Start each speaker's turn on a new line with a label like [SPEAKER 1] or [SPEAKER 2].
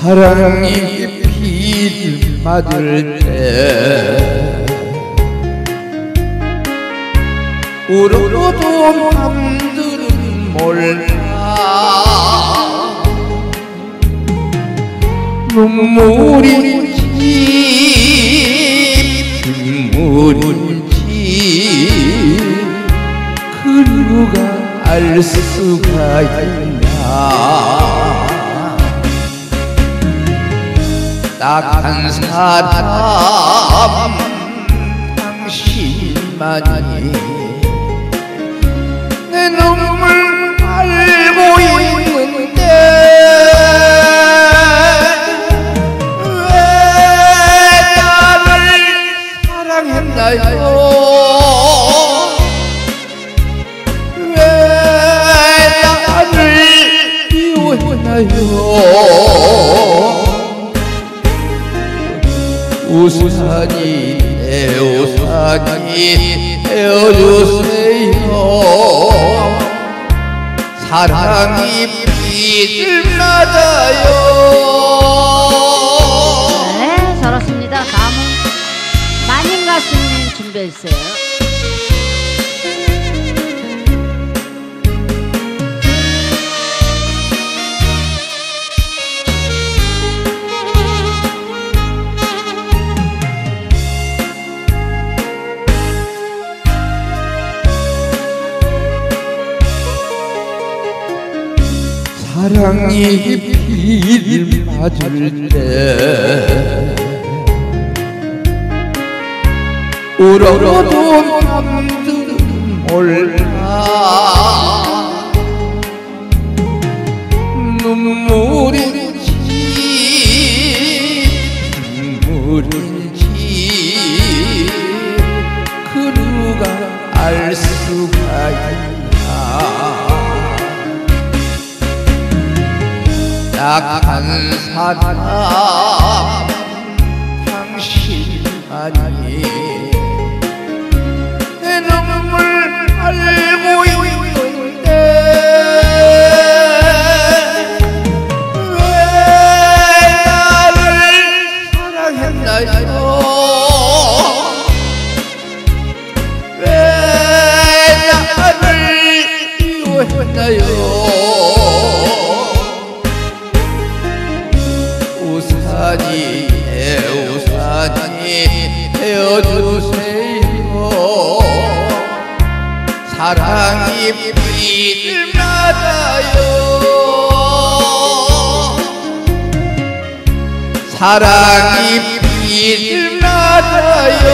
[SPEAKER 1] 사랑이 비를 맞을 때 울어도 남들은 몰라. 눈물인지 빗물인지 그 누가 알 수가 있나 딱한 사람 당신만이 내 눈물 알고 있는데 왜 나를 사랑했나요 우산이 내 우산이 되어주세요 사랑이 비를 맞아요
[SPEAKER 2] 네, 잘했습니다. 다음은 마님 가수님 준비해주세요.
[SPEAKER 1] 사랑이 비를 맞을 때 울어도 남들은 몰라. 눈물인지 눈물인 약한 사람 당신만이 내 눈물 알고 있는데 왜 나를 사랑했나요 왜 나를 미워했나요 우산이 내 우산이 되어주세요. 사랑이 비를 맞아요. 사랑이 비를 맞아요